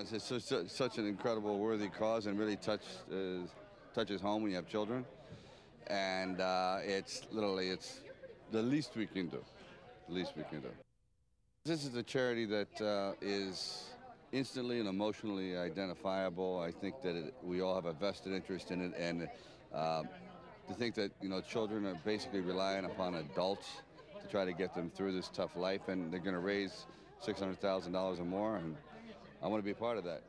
It's it's such, such an incredible, worthy cause, and really touch, uh, touches home when you have children. And uh, it's literally, it's the least we can do. The least we can do. This is a charity that uh, is instantly and emotionally identifiable. I think that it, we all have a vested interest in it, and uh, to think that you know children are basically relying upon adults to try to get them through this tough life, and they're going to raise six hundred thousand dollars or more, and I want to be part of that.